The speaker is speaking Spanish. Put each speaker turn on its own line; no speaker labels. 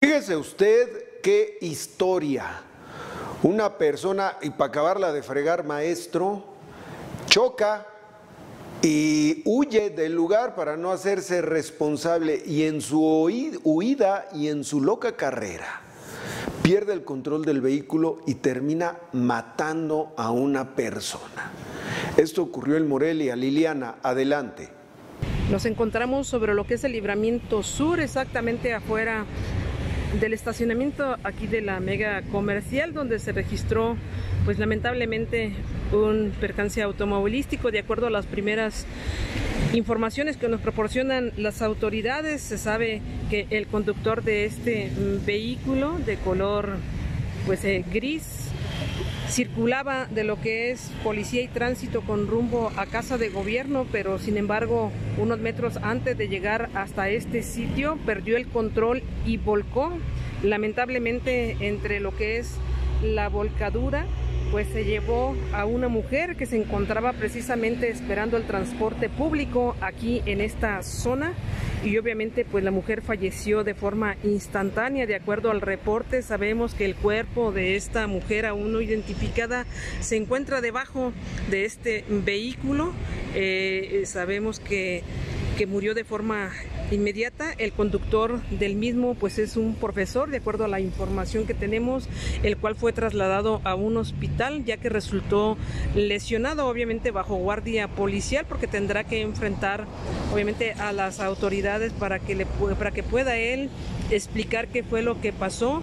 Fíjese usted qué historia. Una persona, y para acabarla de fregar, maestro, choca y huye del lugar para no hacerse responsable y en su huida y en su loca carrera pierde el control del vehículo y termina matando a una persona. Esto ocurrió en Morelia. Liliana, adelante.
Nos encontramos sobre lo que es el libramiento sur, exactamente afuera del estacionamiento aquí de la mega comercial donde se registró pues lamentablemente un percance automovilístico. De acuerdo a las primeras informaciones que nos proporcionan las autoridades se sabe que el conductor de este vehículo de color pues eh, gris circulaba de lo que es policía y tránsito con rumbo a casa de gobierno, pero sin embargo, unos metros antes de llegar hasta este sitio, perdió el control y volcó. Lamentablemente, entre lo que es la volcadura, pues se llevó a una mujer que se encontraba precisamente esperando el transporte público aquí en esta zona y obviamente pues la mujer falleció de forma instantánea. De acuerdo al reporte sabemos que el cuerpo de esta mujer aún no identificada se encuentra debajo de este vehículo. Eh, sabemos que que murió de forma inmediata. El conductor del mismo pues es un profesor, de acuerdo a la información que tenemos, el cual fue trasladado a un hospital ya que resultó lesionado, obviamente bajo guardia policial, porque tendrá que enfrentar obviamente a las autoridades para que, le, para que pueda él explicar qué fue lo que pasó.